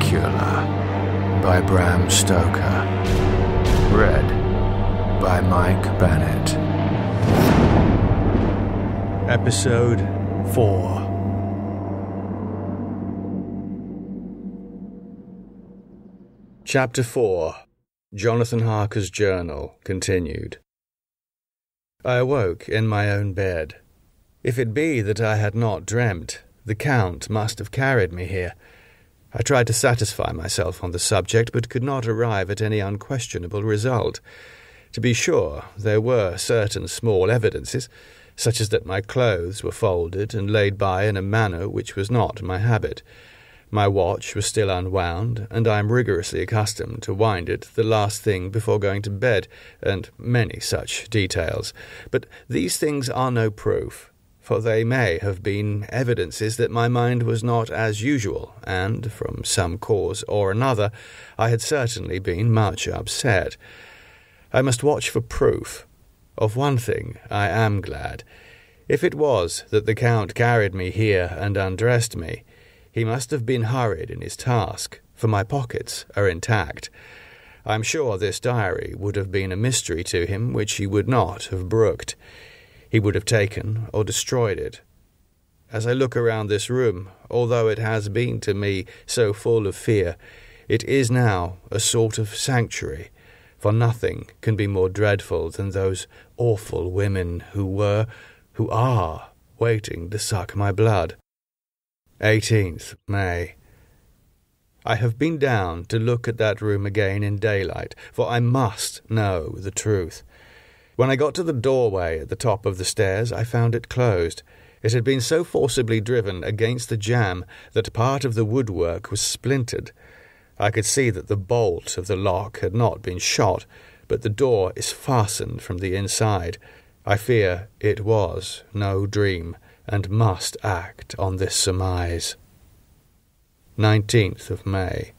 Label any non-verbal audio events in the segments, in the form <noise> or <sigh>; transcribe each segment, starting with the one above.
Dracula by Bram Stoker. Read by Mike Bennett. Episode 4 Chapter 4 Jonathan Harker's Journal continued. I awoke in my own bed. If it be that I had not dreamt, the Count must have carried me here. I tried to satisfy myself on the subject, but could not arrive at any unquestionable result. To be sure, there were certain small evidences, such as that my clothes were folded and laid by in a manner which was not my habit. My watch was still unwound, and I am rigorously accustomed to wind it the last thing before going to bed, and many such details. But these things are no proof, for they may have been evidences that my mind was not as usual, and, from some cause or another, I had certainly been much upset. I must watch for proof. Of one thing I am glad. If it was that the Count carried me here and undressed me, he must have been hurried in his task, for my pockets are intact. I am sure this diary would have been a mystery to him which he would not have brooked. He would have taken or destroyed it. As I look around this room, although it has been to me so full of fear, it is now a sort of sanctuary, for nothing can be more dreadful than those awful women who were, who are, waiting to suck my blood. 18th May. I have been down to look at that room again in daylight, for I must know the truth. When I got to the doorway at the top of the stairs, I found it closed. It had been so forcibly driven against the jamb that part of the woodwork was splintered. I could see that the bolt of the lock had not been shot, but the door is fastened from the inside. I fear it was no dream and must act on this surmise. 19th of May.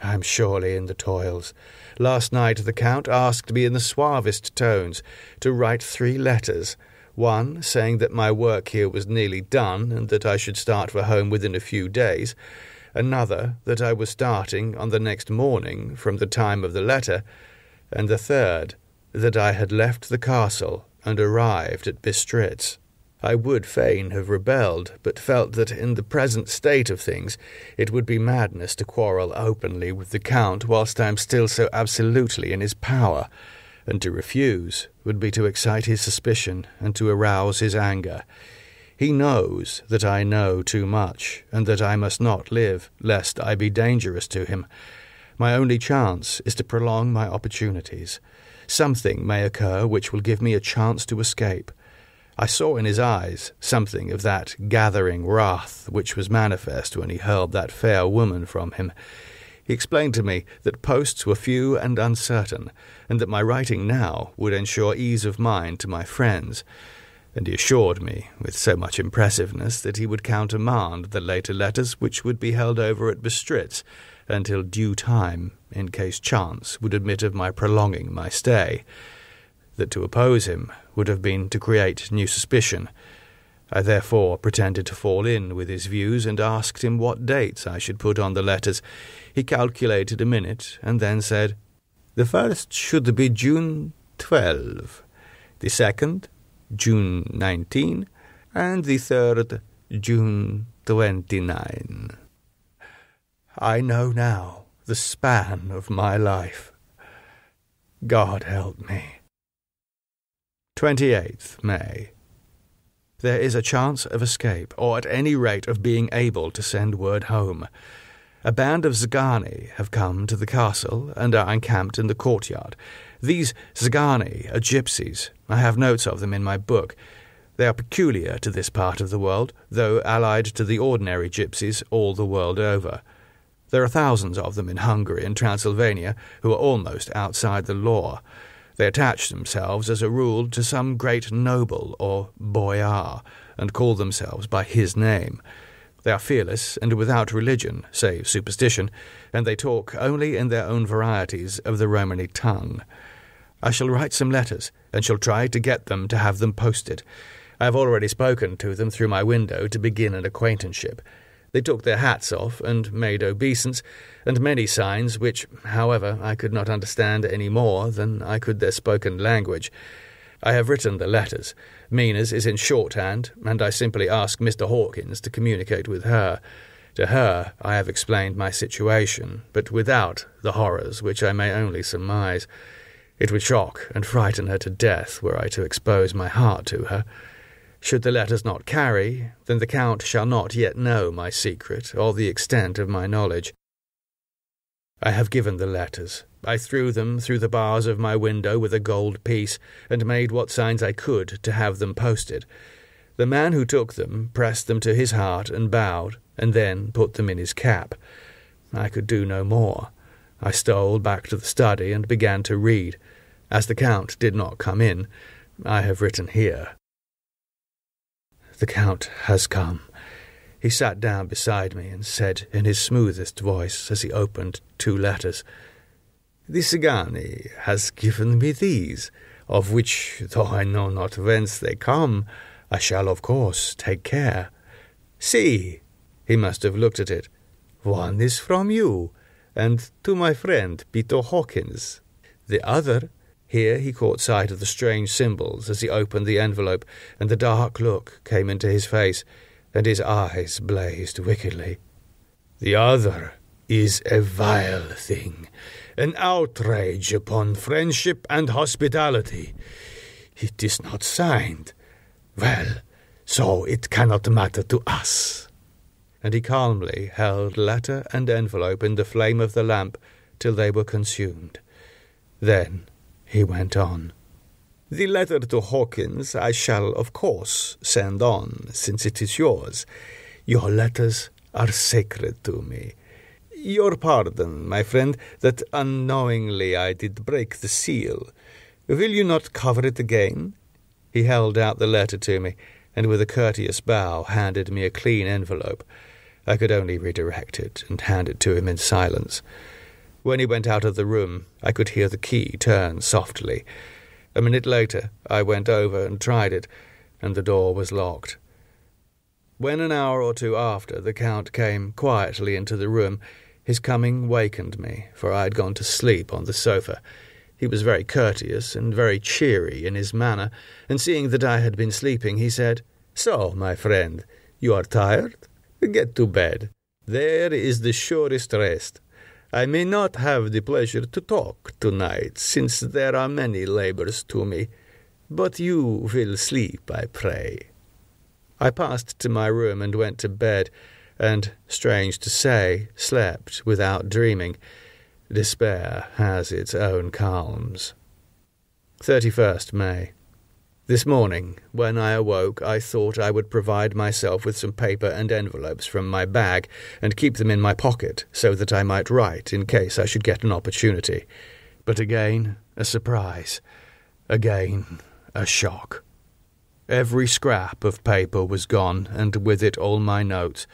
I am surely in the toils. Last night the Count asked me in the suavest tones to write three letters, one saying that my work here was nearly done and that I should start for home within a few days, another that I was starting on the next morning from the time of the letter, and the third that I had left the castle and arrived at Bistritz. I would fain have rebelled, but felt that in the present state of things it would be madness to quarrel openly with the Count whilst I am still so absolutely in his power, and to refuse would be to excite his suspicion and to arouse his anger. He knows that I know too much, and that I must not live, lest I be dangerous to him. My only chance is to prolong my opportunities. Something may occur which will give me a chance to escape. I saw in his eyes something of that gathering wrath which was manifest when he hurled that fair woman from him. He explained to me that posts were few and uncertain, and that my writing now would ensure ease of mind to my friends. And he assured me, with so much impressiveness, that he would countermand the later letters which would be held over at Bistritz until due time, in case chance would admit of my prolonging my stay that to oppose him would have been to create new suspicion. I therefore pretended to fall in with his views and asked him what dates I should put on the letters. He calculated a minute and then said, The first should be June 12, the second, June 19, and the third, June 29. I know now the span of my life. God help me. 28th May. There is a chance of escape, or at any rate of being able to send word home. A band of Szgany have come to the castle and are encamped in the courtyard. These Szgany are gypsies. I have notes of them in my book. They are peculiar to this part of the world, though allied to the ordinary gypsies all the world over. There are thousands of them in Hungary and Transylvania who are almost outside the law. They attach themselves, as a rule, to some great noble or boyar, and call themselves by his name. They are fearless and without religion, save superstition, and they talk only in their own varieties of the Romany tongue. I shall write some letters, and shall try to get them to have them posted. I have already spoken to them through my window to begin an acquaintanceship. They took their hats off and made obeisance, and many signs, which, however, I could not understand any more than I could their spoken language. I have written the letters. Mina's is in shorthand, and I simply ask Mr. Hawkins to communicate with her. To her I have explained my situation, but without the horrors which I may only surmise. It would shock and frighten her to death were I to expose my heart to her. Should the letters not carry, then the Count shall not yet know my secret or the extent of my knowledge. I have given the letters. I threw them through the bars of my window with a gold piece, and made what signs I could to have them posted. The man who took them pressed them to his heart and bowed, and then put them in his cap. I could do no more. I stole back to the study and began to read. As the Count did not come in, I have written here. The Count has come. He sat down beside me and said in his smoothest voice as he opened two letters, The Szgany has given me these, of which, though I know not whence they come, I shall of course take care. See, he must have looked at it. One is from you, and to my friend Peter Hawkins. The other here he caught sight of the strange symbols as he opened the envelope, and the dark look came into his face, and his eyes blazed wickedly. The other is a vile thing, an outrage upon friendship and hospitality. It is not signed. Well, so it cannot matter to us. And he calmly held letter and envelope in the flame of the lamp till they were consumed. Then he went on. The letter to Hawkins I shall, of course, send on, since it is yours. Your letters are sacred to me. Your pardon, my friend, that unknowingly I did break the seal. Will you not cover it again? He held out the letter to me, and with a courteous bow handed me a clean envelope. I could only redirect it and hand it to him in silence. When he went out of the room, I could hear the key turn softly. A minute later, I went over and tried it, and the door was locked. When an hour or two after the Count came quietly into the room, his coming wakened me, for I had gone to sleep on the sofa. He was very courteous and very cheery in his manner, and seeing that I had been sleeping, he said, So, my friend, you are tired? Get to bed. There is the surest rest. I may not have the pleasure to talk tonight, since there are many labours to me, but you will sleep, I pray. I passed to my room and went to bed, and, strange to say, slept without dreaming. Despair has its own calms. 31st May. This morning, when I awoke, I thought I would provide myself with some paper and envelopes from my bag and keep them in my pocket so that I might write in case I should get an opportunity. But again, a surprise. Again, a shock. Every scrap of paper was gone, and with it all my notes,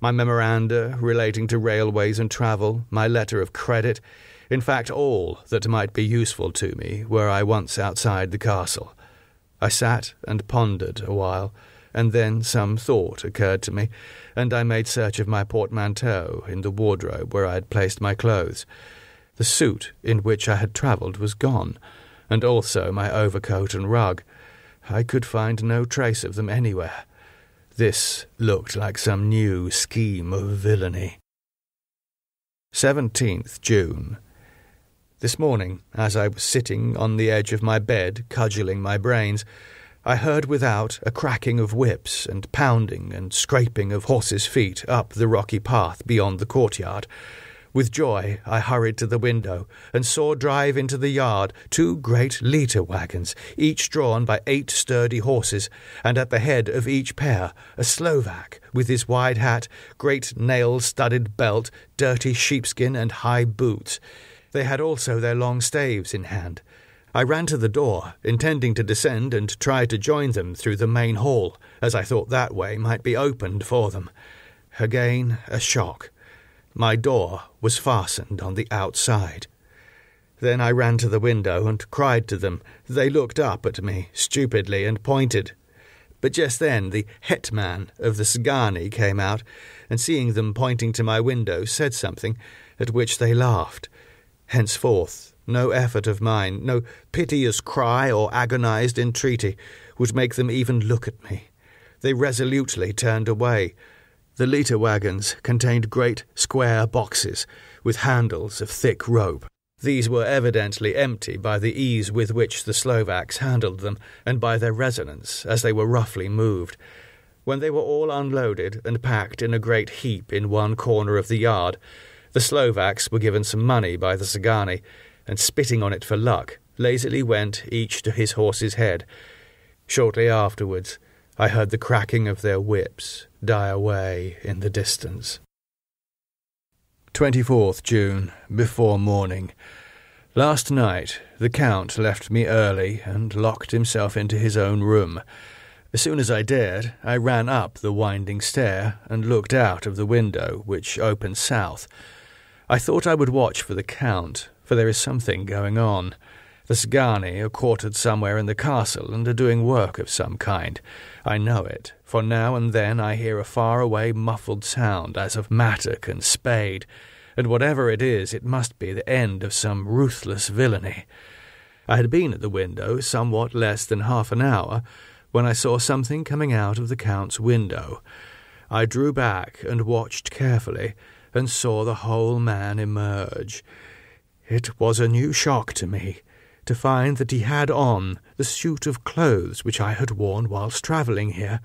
my memoranda relating to railways and travel, my letter of credit, in fact, all that might be useful to me were I once outside the castle. I sat and pondered a while, and then some thought occurred to me, and I made search of my portmanteau in the wardrobe where I had placed my clothes. The suit in which I had travelled was gone, and also my overcoat and rug. I could find no trace of them anywhere. This looked like some new scheme of villainy. 17th June. This morning, as I was sitting on the edge of my bed, cudgelling my brains, I heard without a cracking of whips and pounding and scraping of horses' feet up the rocky path beyond the courtyard. With joy, I hurried to the window and saw drive into the yard two great leiter wagons, each drawn by eight sturdy horses, and at the head of each pair a Slovak with his wide hat, great nail studded belt, dirty sheepskin, and high boots. They had also their long staves in hand. I ran to the door, intending to descend and try to join them through the main hall, as I thought that way might be opened for them. Again a shock. My door was fastened on the outside. Then I ran to the window and cried to them. They looked up at me stupidly and pointed. But just then the hetman of the Szgany came out, and seeing them pointing to my window, said something, at which they laughed. Henceforth, no effort of mine, no piteous cry or agonized entreaty, would make them even look at me. They resolutely turned away. The leiter wagons contained great square boxes with handles of thick rope. These were evidently empty by the ease with which the Slovaks handled them, and by their resonance, as they were roughly moved. When they were all unloaded and packed in a great heap in one corner of the yard, the Slovaks were given some money by the Szgany, and spitting on it for luck, lazily went each to his horse's head. Shortly afterwards, I heard the cracking of their whips die away in the distance. 24th June, before morning. Last night the Count left me early and locked himself into his own room. As soon as I dared, I ran up the winding stair and looked out of the window, which opened south. I thought I would watch for the Count, for there is something going on. The Szgany are quartered somewhere in the castle and are doing work of some kind. I know it, for now and then I hear a far-away muffled sound as of mattock and spade, and whatever it is, it must be the end of some ruthless villainy. I had been at the window somewhat less than half an hour when I saw something coming out of the Count's window. I drew back and watched carefully, and saw the whole man emerge. It was a new shock to me to find that he had on the suit of clothes which I had worn whilst travelling here,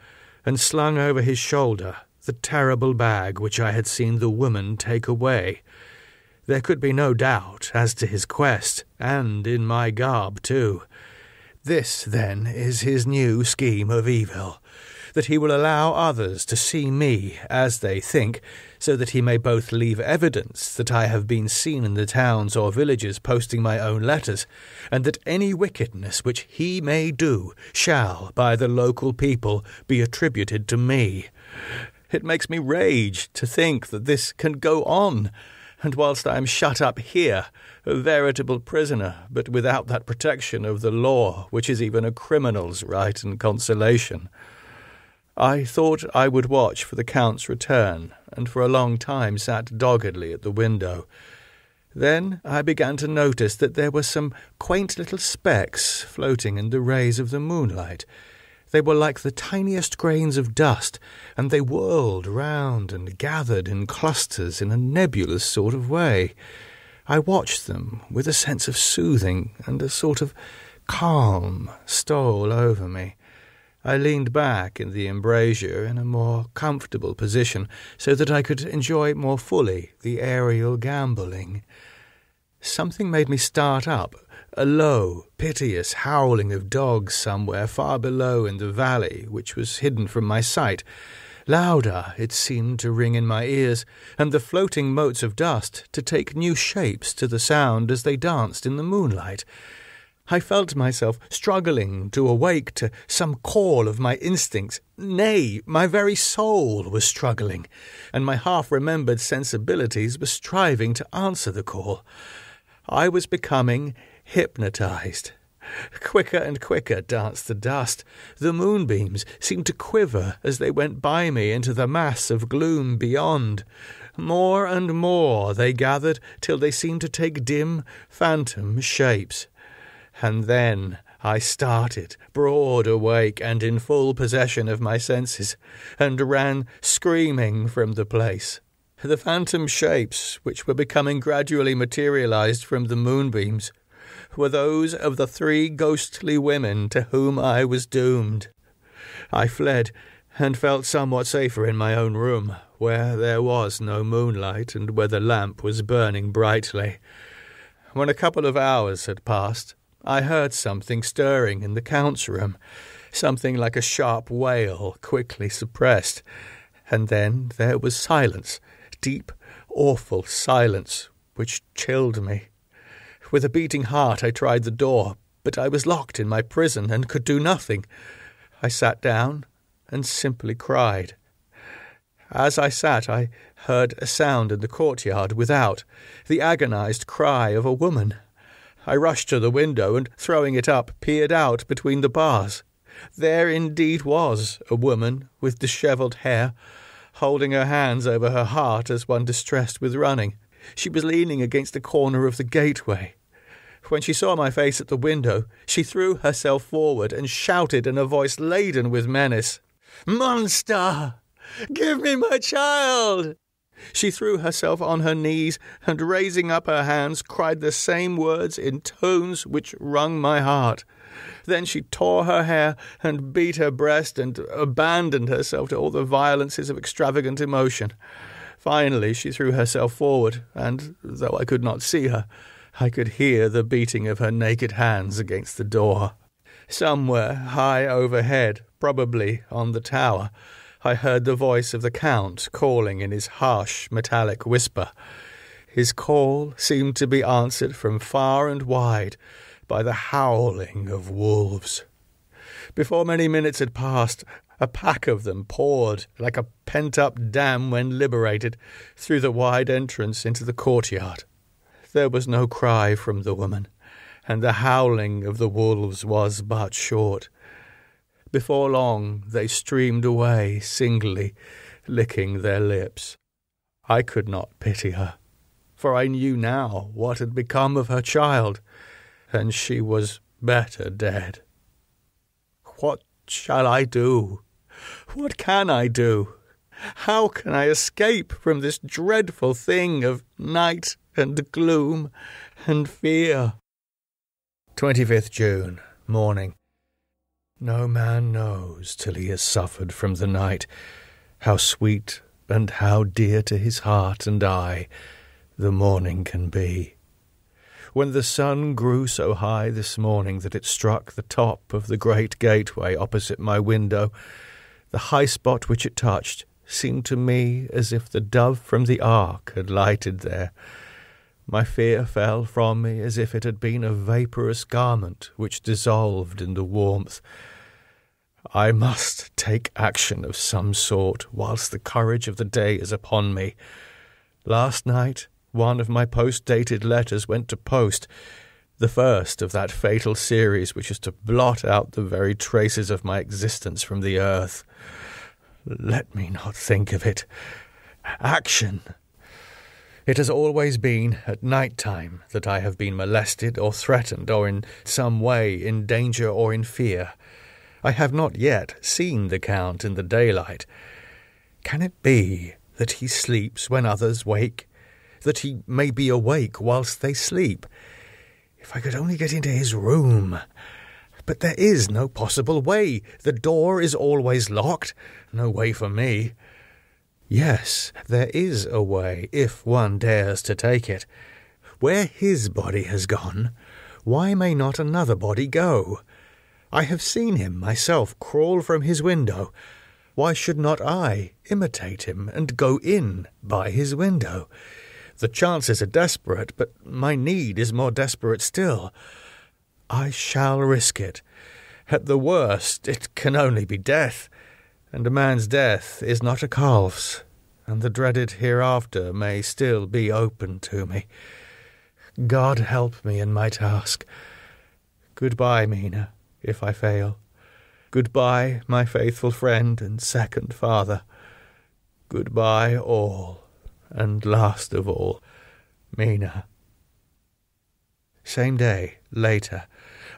and slung over his shoulder the terrible bag which I had seen the woman take away. There could be no doubt as to his quest, and in my garb too. This, then, is his new scheme of evil that he will allow others to see me as they think, so that he may both leave evidence that I have been seen in the towns or villages posting my own letters, and that any wickedness which he may do shall, by the local people, be attributed to me. It makes me rage to think that this can go on, and whilst I am shut up here, a veritable prisoner, but without that protection of the law which is even a criminal's right and consolation. I thought I would watch for the Count's return, and for a long time sat doggedly at the window. Then I began to notice that there were some quaint little specks floating in the rays of the moonlight. They were like the tiniest grains of dust, and they whirled round and gathered in clusters in a nebulous sort of way. I watched them with a sense of soothing, and a sort of calm stole over me. I leaned back in the embrasure in a more comfortable position so that I could enjoy more fully the aerial gambolling. Something made me start up, a low, piteous howling of dogs somewhere far below in the valley, which was hidden from my sight. Louder it seemed to ring in my ears, and the floating motes of dust to take new shapes to the sound as they danced in the moonlight. I felt myself struggling to awake to some call of my instincts. Nay, my very soul was struggling, and my half remembered sensibilities were striving to answer the call. I was becoming hypnotized. Quicker and quicker danced the dust. The moonbeams seemed to quiver as they went by me into the mass of gloom beyond. More and more they gathered till they seemed to take dim, phantom shapes. And then I started, broad awake and in full possession of my senses, and ran screaming from the place. The phantom shapes, which were becoming gradually materialized from the moonbeams, were those of the three ghostly women to whom I was doomed. I fled, and felt somewhat safer in my own room, where there was no moonlight and where the lamp was burning brightly. When a couple of hours had passed, I heard something stirring in the Count's room, something like a sharp wail quickly suppressed, and then there was silence, deep, awful silence, which chilled me. With a beating heart I tried the door, but I was locked in my prison and could do nothing. I sat down and simply cried. As I sat, I heard a sound in the courtyard without, the agonized cry of a woman. I rushed to the window and, throwing it up, peered out between the bars. There indeed was a woman with dishevelled hair, holding her hands over her heart as one distressed with running. She was leaning against the corner of the gateway. When she saw my face at the window, she threw herself forward and shouted in a voice laden with menace, Monster! Give me my child! She threw herself on her knees and, raising up her hands, cried the same words in tones which wrung my heart. Then she tore her hair and beat her breast and abandoned herself to all the violences of extravagant emotion. Finally, she threw herself forward, and, though I could not see her, I could hear the beating of her naked hands against the door. Somewhere high overhead, probably on the tower, I heard the voice of the Count calling in his harsh, metallic whisper. His call seemed to be answered from far and wide by the howling of wolves. Before many minutes had passed, a pack of them poured, like a pent up dam when liberated, through the wide entrance into the courtyard. There was no cry from the woman, and the howling of the wolves was but short. Before long, they streamed away singly, licking their lips. I could not pity her, for I knew now what had become of her child, and she was better dead. What shall I do? What can I do? How can I escape from this dreadful thing of night and gloom and fear? 25th June, morning. No man knows till he has suffered from the night how sweet and how dear to his heart and eye the morning can be. When the sun grew so high this morning that it struck the top of the great gateway opposite my window, the high spot which it touched seemed to me as if the dove from the ark had lighted there. My fear fell from me as if it had been a vaporous garment which dissolved in the warmth. I must take action of some sort whilst the courage of the day is upon me. Last night, one of my post dated letters went to post, the first of that fatal series which is to blot out the very traces of my existence from the earth. Let me not think of it. Action! It has always been at night time that I have been molested or threatened or in some way in danger or in fear. I have not yet seen the Count in the daylight. Can it be that he sleeps when others wake? That he may be awake whilst they sleep? If I could only get into his room! But there is no possible way. The door is always locked. No way for me. Yes, there is a way, if one dares to take it. Where his body has gone, why may not another body go? I have seen him myself crawl from his window. Why should not I imitate him and go in by his window? The chances are desperate, but my need is more desperate still. I shall risk it. At the worst, it can only be death, and a man's death is not a calf's, and the dreaded hereafter may still be open to me. God help me in my task. Goodbye, Mina if I fail. Goodbye, my faithful friend and second father. Goodbye, all, and last of all, Mina. Same day, later,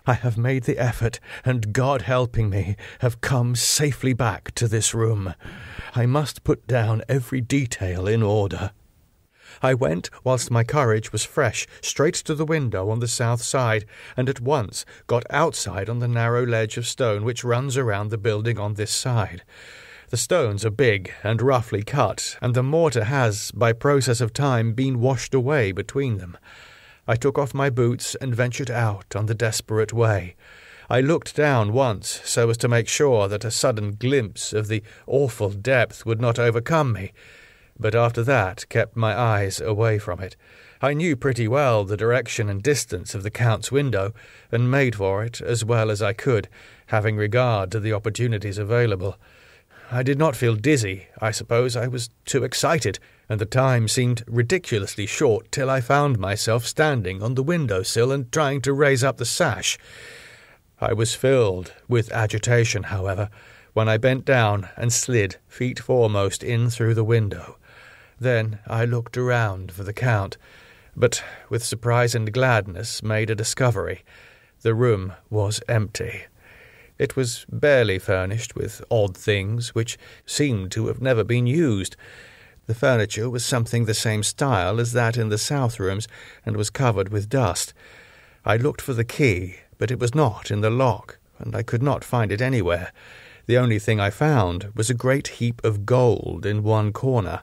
I have made the effort, and God helping me, have come safely back to this room. I must put down every detail in order. I went, whilst my courage was fresh, straight to the window on the south side, and at once got outside on the narrow ledge of stone which runs around the building on this side. The stones are big and roughly cut, and the mortar has, by process of time, been washed away between them. I took off my boots and ventured out on the desperate way. I looked down once so as to make sure that a sudden glimpse of the awful depth would not overcome me but after that kept my eyes away from it. I knew pretty well the direction and distance of the Count's window, and made for it as well as I could, having regard to the opportunities available. I did not feel dizzy. I suppose I was too excited, and the time seemed ridiculously short till I found myself standing on the window sill and trying to raise up the sash. I was filled with agitation, however, when I bent down and slid feet foremost in through the window. Then I looked around for the Count, but with surprise and gladness made a discovery. The room was empty. It was barely furnished with odd things which seemed to have never been used. The furniture was something the same style as that in the south rooms, and was covered with dust. I looked for the key, but it was not in the lock, and I could not find it anywhere. The only thing I found was a great heap of gold in one corner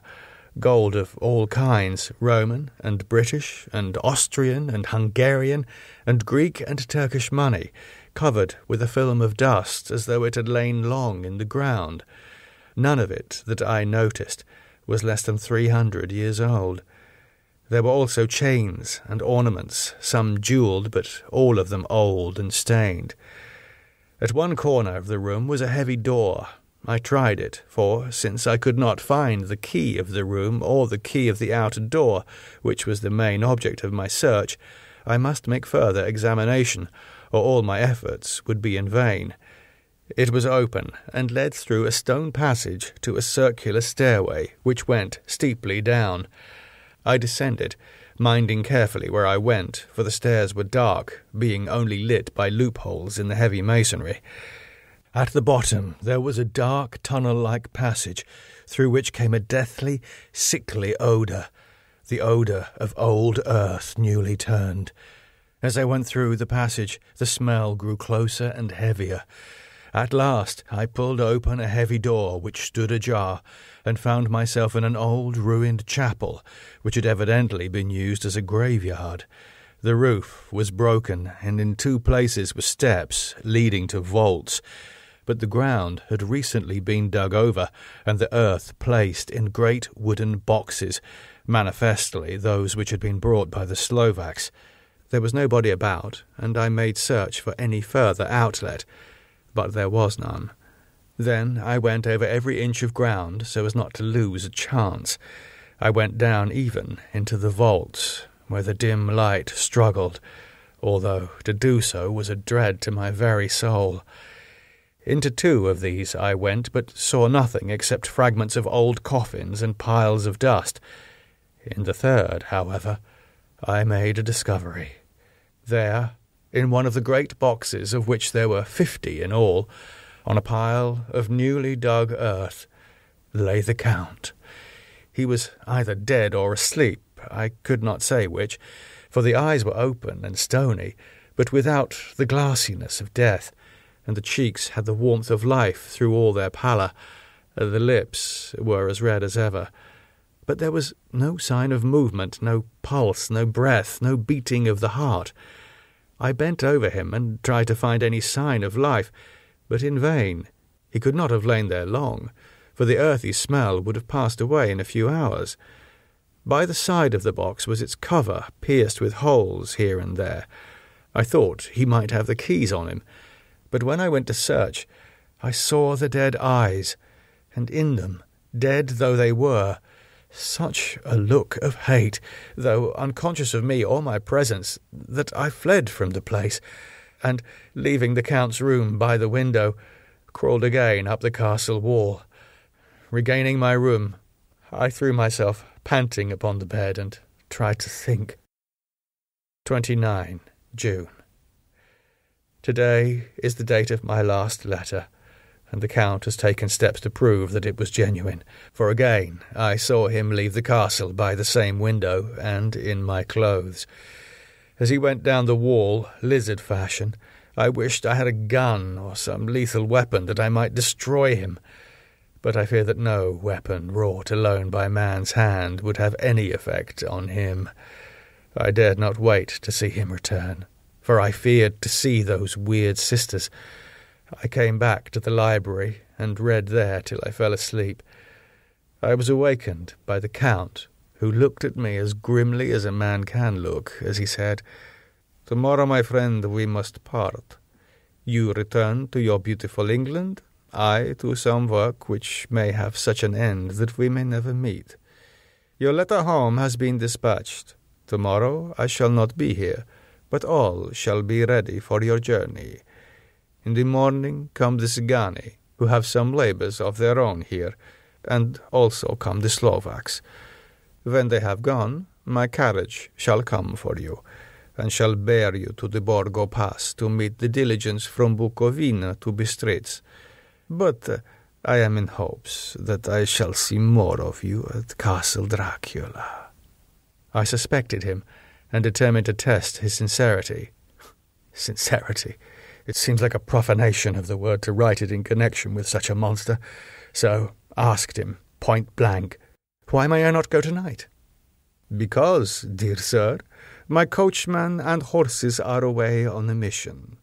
gold of all kinds Roman and British and Austrian and Hungarian and Greek and Turkish money, covered with a film of dust as though it had lain long in the ground. None of it that I noticed was less than three hundred years old. There were also chains and ornaments, some jewelled, but all of them old and stained. At one corner of the room was a heavy door. I tried it, for since I could not find the key of the room or the key of the outer door, which was the main object of my search, I must make further examination, or all my efforts would be in vain. It was open, and led through a stone passage to a circular stairway, which went steeply down. I descended, minding carefully where I went, for the stairs were dark, being only lit by loopholes in the heavy masonry. At the bottom there was a dark tunnel like passage, through which came a deathly, sickly odour, the odour of old earth newly turned. As I went through the passage, the smell grew closer and heavier. At last I pulled open a heavy door which stood ajar, and found myself in an old ruined chapel, which had evidently been used as a graveyard. The roof was broken, and in two places were steps leading to vaults. But the ground had recently been dug over, and the earth placed in great wooden boxes, manifestly those which had been brought by the Slovaks. There was nobody about, and I made search for any further outlet but there was none. Then I went over every inch of ground so as not to lose a chance. I went down even into the vaults, where the dim light struggled, although to do so was a dread to my very soul. Into two of these I went, but saw nothing except fragments of old coffins and piles of dust. In the third, however, I made a discovery. There, in one of the great boxes, of which there were fifty in all, on a pile of newly dug earth, lay the Count. He was either dead or asleep, I could not say which, for the eyes were open and stony, but without the glassiness of death, and the cheeks had the warmth of life through all their pallor. The lips were as red as ever. But there was no sign of movement, no pulse, no breath, no beating of the heart. I bent over him and tried to find any sign of life, but in vain. He could not have lain there long, for the earthy smell would have passed away in a few hours. By the side of the box was its cover, pierced with holes here and there. I thought he might have the keys on him, but when I went to search, I saw the dead eyes, and in them, dead though they were, such a look of hate, though unconscious of me or my presence, that I fled from the place, and, leaving the Count's room by the window, crawled again up the castle wall. Regaining my room, I threw myself panting upon the bed and tried to think. 29 June. Today is the date of my last letter and the Count has taken steps to prove that it was genuine, for again I saw him leave the castle by the same window and in my clothes. As he went down the wall, lizard fashion, I wished I had a gun or some lethal weapon that I might destroy him. But I fear that no weapon wrought alone by man's hand would have any effect on him. I dared not wait to see him return, for I feared to see those weird sisters I came back to the library and read there till I fell asleep. I was awakened by the Count, who looked at me as grimly as a man can look, as he said, Tomorrow, my friend, we must part. You return to your beautiful England, I to some work which may have such an end that we may never meet. Your letter home has been dispatched. Tomorrow I shall not be here, but all shall be ready for your journey. In the morning come the Szgany, who have some labours of their own here, and also come the Slovaks. When they have gone, my carriage shall come for you, and shall bear you to the Borgo Pass to meet the diligence from Bukovina to Bistritz. But uh, I am in hopes that I shall see more of you at Castle Dracula. I suspected him, and determined to test his sincerity. <laughs> Sincerity. It seems like a profanation of the word to write it in connection with such a monster. So asked him, point blank, Why may I not go tonight? Because, dear sir, my coachman and horses are away on a mission.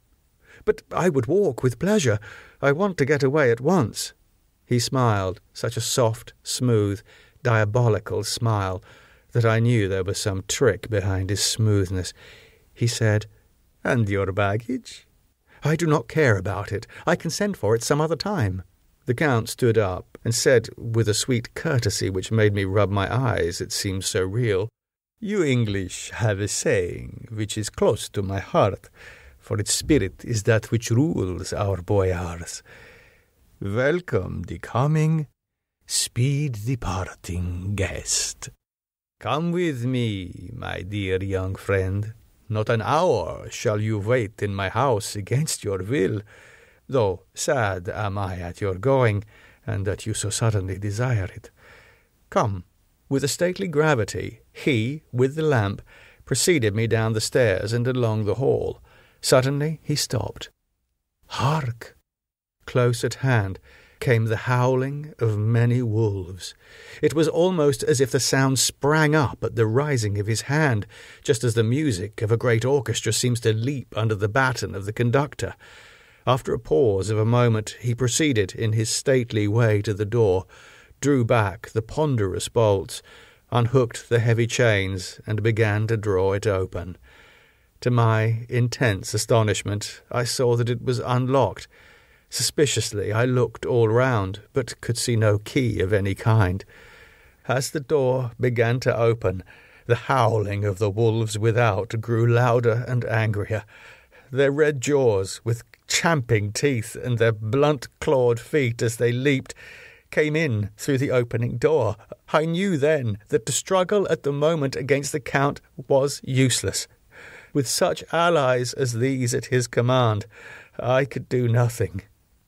But I would walk with pleasure. I want to get away at once. He smiled, such a soft, smooth, diabolical smile, that I knew there was some trick behind his smoothness. He said, And your baggage? I do not care about it. I can send for it some other time. The Count stood up and said, with a sweet courtesy which made me rub my eyes, it seemed so real, You English have a saying which is close to my heart, for its spirit is that which rules our boyars. Welcome the coming, speed the parting guest. Come with me, my dear young friend. Not an hour shall you wait in my house against your will though sad am I at your going, and that you so suddenly desire it. Come. With a stately gravity, he, with the lamp, preceded me down the stairs and along the hall. Suddenly he stopped. Hark! Close at hand came the howling of many wolves. It was almost as if the sound sprang up at the rising of his hand, just as the music of a great orchestra seems to leap under the baton of the conductor. After a pause of a moment, he proceeded in his stately way to the door, drew back the ponderous bolts, unhooked the heavy chains, and began to draw it open. To my intense astonishment, I saw that it was unlocked. Suspiciously, I looked all round, but could see no key of any kind. As the door began to open, the howling of the wolves without grew louder and angrier. Their red jaws, with champing teeth and their blunt clawed feet as they leaped, came in through the opening door. I knew then that to struggle at the moment against the Count was useless. With such allies as these at his command, I could do nothing.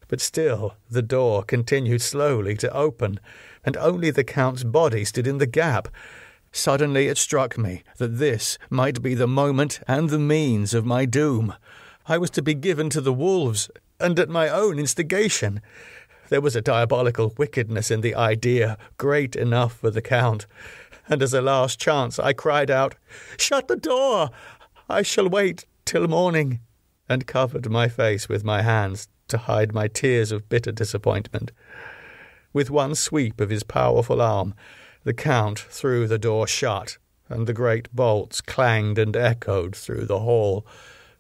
But still the door continued slowly to open, and only the Count's body stood in the gap. Suddenly it struck me that this might be the moment and the means of my doom. I was to be given to the wolves, and at my own instigation. There was a diabolical wickedness in the idea great enough for the Count, and as a last chance I cried out, Shut the door! I shall wait till morning, and covered my face with my hands to hide my tears of bitter disappointment. With one sweep of his powerful arm, the Count threw the door shut, and the great bolts clanged and echoed through the hall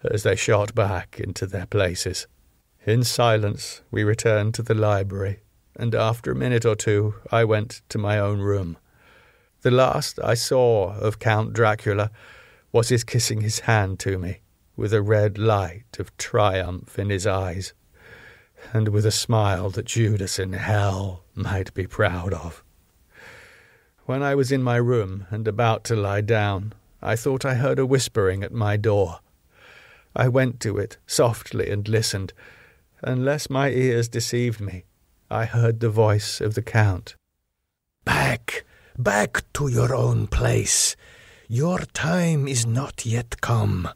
as they shot back into their places. In silence, we returned to the library, and after a minute or two, I went to my own room. The last I saw of Count Dracula was his kissing his hand to me, with a red light of triumph in his eyes, and with a smile that Judas in hell might be proud of. When I was in my room and about to lie down, I thought I heard a whispering at my door. I went to it softly and listened. Unless my ears deceived me, I heard the voice of the Count. Back, back to your own place. Your time is not yet come.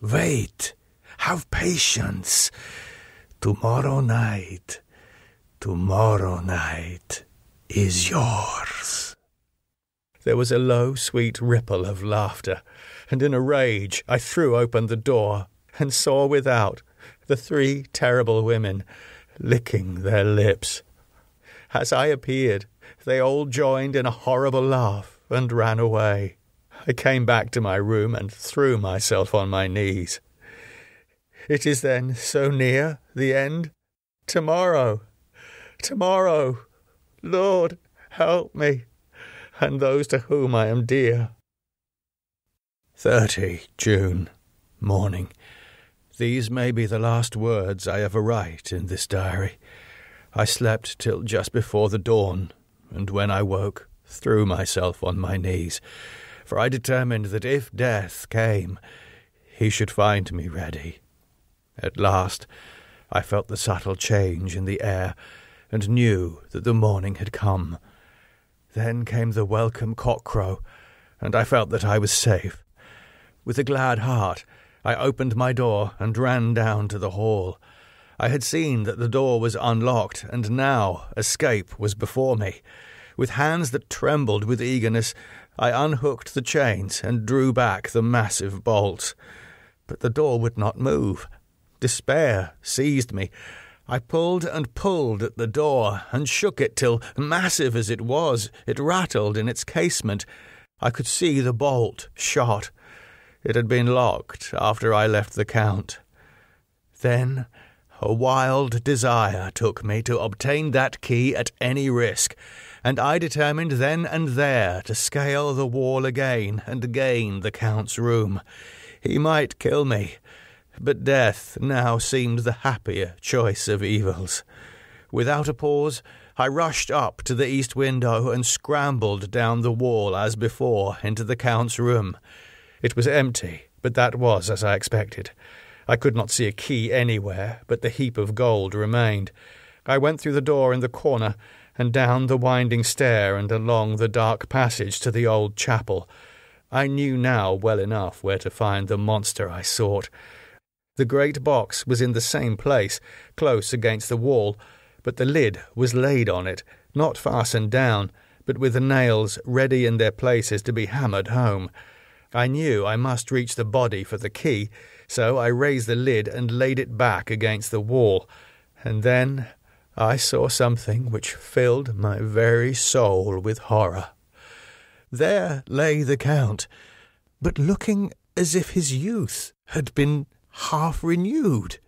Wait, have patience. Tomorrow night, tomorrow night is yours. There was a low, sweet ripple of laughter and in a rage I threw open the door and saw without the three terrible women licking their lips. As I appeared, they all joined in a horrible laugh and ran away. I came back to my room and threw myself on my knees. It is then so near the end? Tomorrow! Tomorrow! Lord, help me, and those to whom I am dear. 30 June, morning. These may be the last words I ever write in this diary. I slept till just before the dawn, and when I woke, threw myself on my knees, for I determined that if death came, he should find me ready. At last, I felt the subtle change in the air, and knew that the morning had come. Then came the welcome cockcrow, and I felt that I was safe. With a glad heart, I opened my door and ran down to the hall. I had seen that the door was unlocked, and now escape was before me. With hands that trembled with eagerness, I unhooked the chains and drew back the massive bolts. But the door would not move. Despair seized me. I pulled and pulled at the door and shook it till, massive as it was, it rattled in its casement. I could see the bolt shot. It had been locked after I left the Count. Then a wild desire took me to obtain that key at any risk, and I determined then and there to scale the wall again and gain the Count's room. He might kill me, but death now seemed the happier choice of evils. Without a pause, I rushed up to the east window and scrambled down the wall as before into the Count's room. It was empty, but that was as I expected. I could not see a key anywhere, but the heap of gold remained. I went through the door in the corner, and down the winding stair and along the dark passage to the old chapel. I knew now well enough where to find the monster I sought. The great box was in the same place, close against the wall, but the lid was laid on it, not fastened down, but with the nails ready in their places to be hammered home. I knew I must reach the body for the key, so I raised the lid and laid it back against the wall. And then I saw something which filled my very soul with horror. There lay the Count, but looking as if his youth had been half renewed,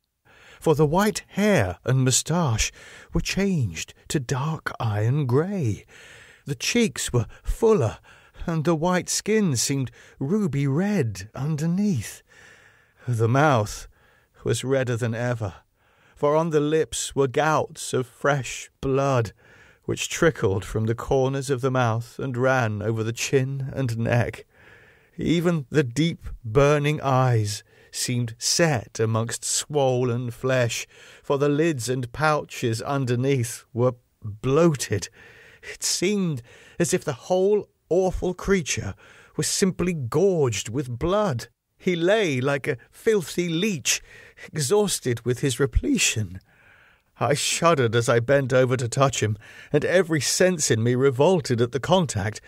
for the white hair and moustache were changed to dark iron grey. The cheeks were fuller and the white skin seemed ruby red underneath. The mouth was redder than ever, for on the lips were gouts of fresh blood, which trickled from the corners of the mouth and ran over the chin and neck. Even the deep burning eyes seemed set amongst swollen flesh, for the lids and pouches underneath were bloated. It seemed as if the whole awful creature was simply gorged with blood. He lay like a filthy leech, exhausted with his repletion. I shuddered as I bent over to touch him, and every sense in me revolted at the contact.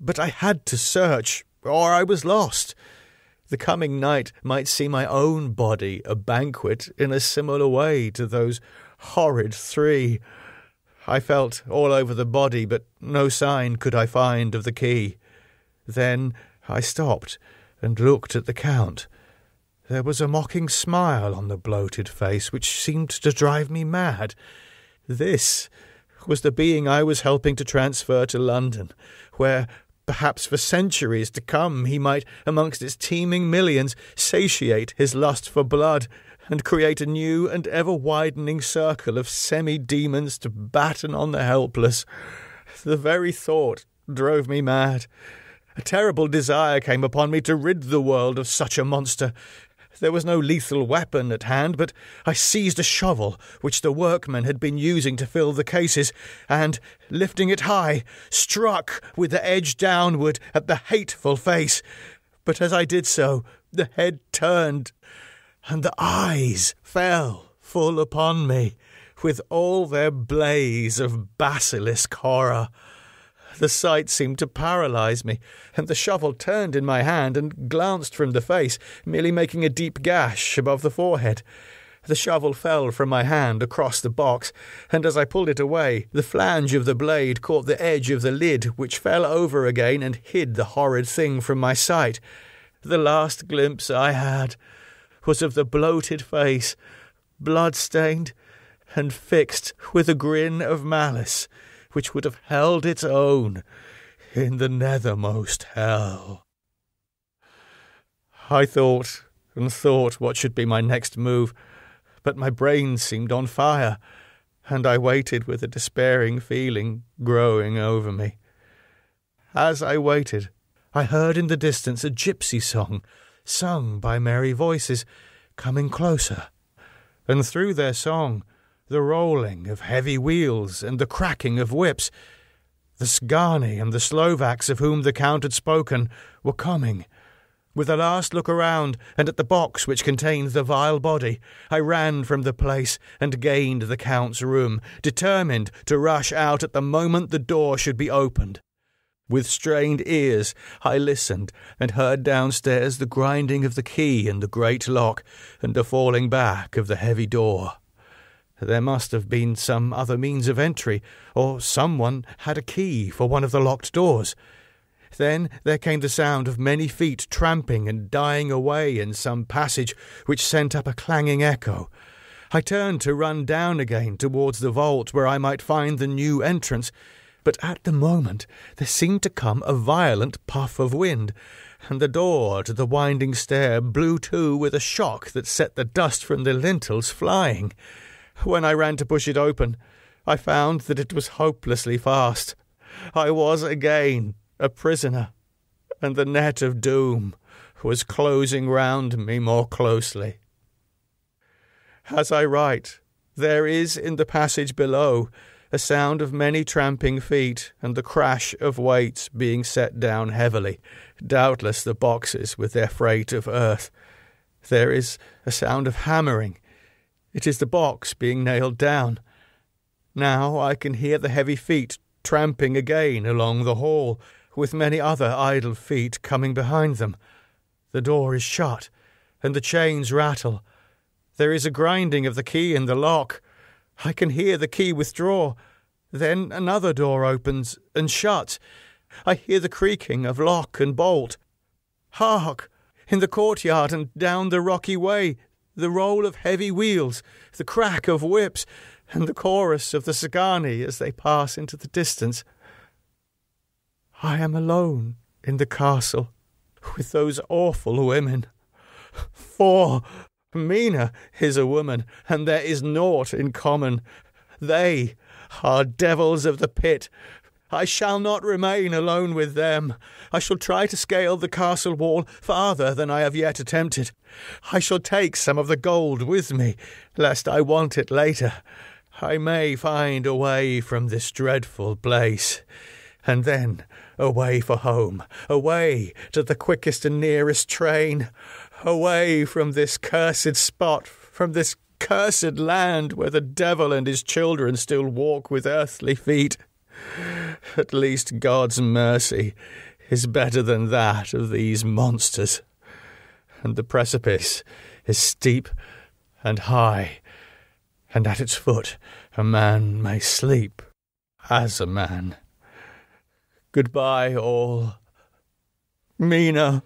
But I had to search, or I was lost. The coming night might see my own body a banquet in a similar way to those horrid three. I felt all over the body, but no sign could I find of the key. Then I stopped and looked at the Count. There was a mocking smile on the bloated face which seemed to drive me mad. This was the being I was helping to transfer to London, where perhaps for centuries to come he might, amongst its teeming millions, satiate his lust for blood and create a new and ever widening circle of semi demons to batten on the helpless. The very thought drove me mad. A terrible desire came upon me to rid the world of such a monster. There was no lethal weapon at hand, but I seized a shovel which the workmen had been using to fill the cases, and, lifting it high, struck with the edge downward at the hateful face. But as I did so, the head turned and the eyes fell full upon me with all their blaze of basilisk horror. The sight seemed to paralyze me, and the shovel turned in my hand and glanced from the face, merely making a deep gash above the forehead. The shovel fell from my hand across the box, and as I pulled it away, the flange of the blade caught the edge of the lid, which fell over again and hid the horrid thing from my sight. The last glimpse I had was of the bloated face, blood stained and fixed with a grin of malice which would have held its own in the nethermost hell. I thought and thought what should be my next move, but my brain seemed on fire, and I waited with a despairing feeling growing over me. As I waited, I heard in the distance a gypsy song, sung by merry voices, coming closer, and through their song, the rolling of heavy wheels and the cracking of whips. The Szgany and the Slovaks of whom the Count had spoken were coming. With a last look around and at the box which contained the vile body, I ran from the place and gained the Count's room, determined to rush out at the moment the door should be opened. With strained ears, I listened and heard downstairs the grinding of the key in the great lock and the falling back of the heavy door. There must have been some other means of entry, or someone had a key for one of the locked doors. Then there came the sound of many feet tramping and dying away in some passage which sent up a clanging echo. I turned to run down again towards the vault where I might find the new entrance but at the moment there seemed to come a violent puff of wind, and the door to the winding stair blew to with a shock that set the dust from the lintels flying. When I ran to push it open, I found that it was hopelessly fast. I was again a prisoner, and the net of doom was closing round me more closely. As I write, there is in the passage below a sound of many tramping feet, and the crash of weights being set down heavily, doubtless the boxes with their freight of earth. There is a sound of hammering. It is the box being nailed down. Now I can hear the heavy feet tramping again along the hall, with many other idle feet coming behind them. The door is shut, and the chains rattle. There is a grinding of the key in the lock. I can hear the key withdraw. Then another door opens and shuts. I hear the creaking of lock and bolt. Hark! In the courtyard and down the rocky way, the roll of heavy wheels, the crack of whips, and the chorus of the Szgany as they pass into the distance. I am alone in the castle with those awful women. For Mina is a woman, and there is naught in common. They are devils of the pit. I shall not remain alone with them. I shall try to scale the castle wall farther than I have yet attempted. I shall take some of the gold with me, lest I want it later. I may find a way from this dreadful place. And then away for home, away to the quickest and nearest train away from this cursed spot, from this cursed land where the devil and his children still walk with earthly feet. <laughs> At least God's mercy is better than that of these monsters. And the precipice is steep and high, and at its foot a man may sleep as a man. Goodbye, all. Mina.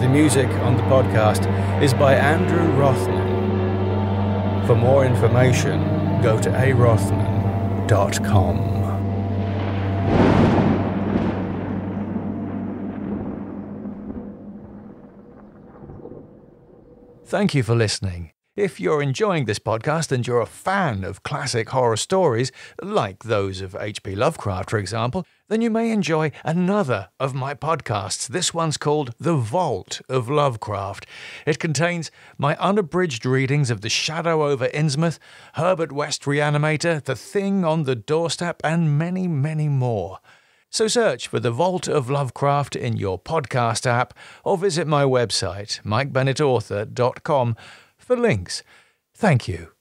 The music on the podcast is by Andrew Rothman. For more information, go to arothman.com. Thank you for listening. If you're enjoying this podcast and you're a fan of classic horror stories, like those of H.P. Lovecraft, for example, then you may enjoy another of my podcasts. This one's called The Vault of Lovecraft. It contains my unabridged readings of The Shadow over Innsmouth, Herbert West Reanimator, The Thing on the Doorstep, and many, many more. So search for The Vault of Lovecraft in your podcast app or visit my website, mikebennettauthor.com for links. Thank you.